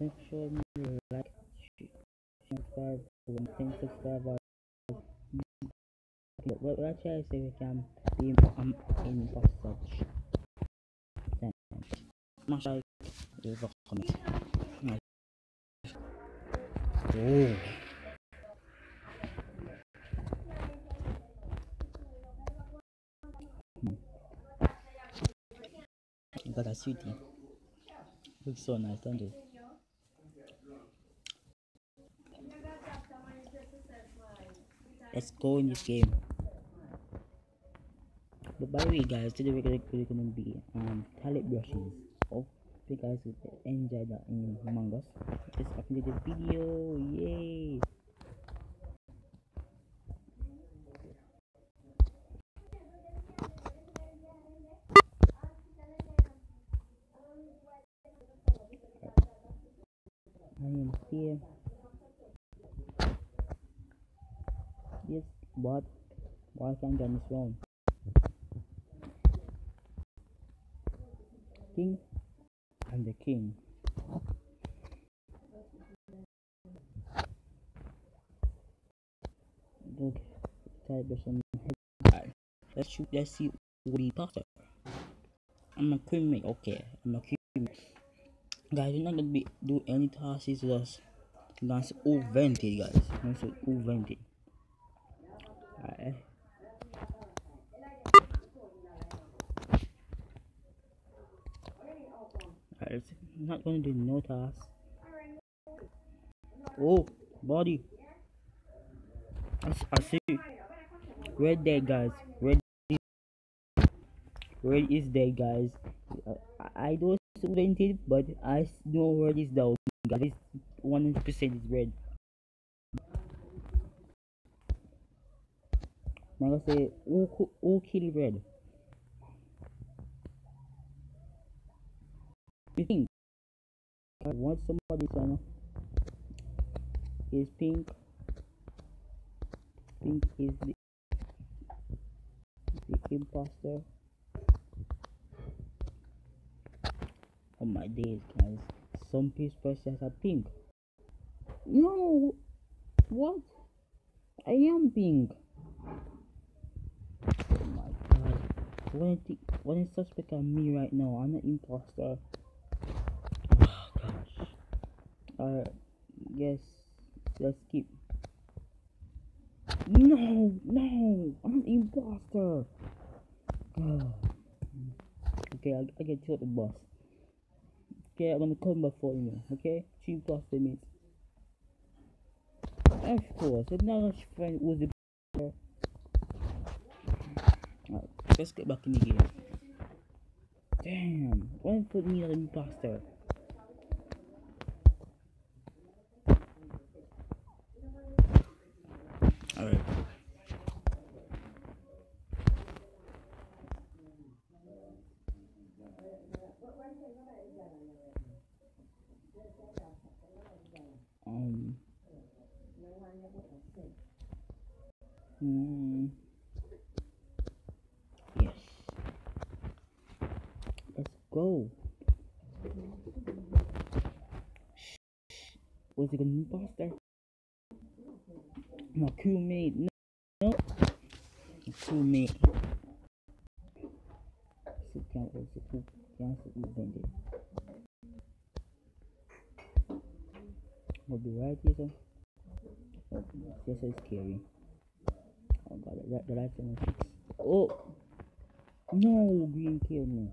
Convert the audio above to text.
make sure you like, subscribe, and subscribe. What, what should I say? We can be um, in such. Smash like, leave a comment. Oh. Got a sweetie. Looks so nice, don't it? Let's go in this game. But by the way, guys, today we're gonna, we're gonna be um palette brushes. Hope you guys will enjoy that in Among Us. Let's the video. Yay! I am here. Yes, but can't get this wrong? King and the king. Okay, some head. Let's shoot. Let's see what he talks about. I'm a crewmate. Okay, I'm a crewmate. Guys, we're not gonna be do any tasks. Just that's all vented, guys. That's all vented. I'm not gonna do no tasks. Oh, body. I see. Red dead, guys. Red. Red is dead, guys. I, don't vented, but I know red is down, guys. One percent is red. Gonna say who, who, killed red? You think? I want somebody to is pink. Pink is the, the imposter. Oh my days, guys! Some people says are pink. No, what? I am pink. When think, when I suspect on me right now, I'm an imposter. Oh gosh. Alright, yes, let's skip. No, no, I'm an imposter. Oh. Okay, I, I get you at the boss. Okay, I'm gonna come back for you. Okay, plus the minutes. Of course, another friend was the. Let's get back in the game. Damn, why put me as an imposter? Alright. Um. Hmm. Go. Was it an imposter? My crewmate. No. no. Crewmate. So can't also cook. Can't also eat vended. I'll be right here, sir. Oh, this is scary. Oh god, that, that lights on my face. Oh! No! Green killed me.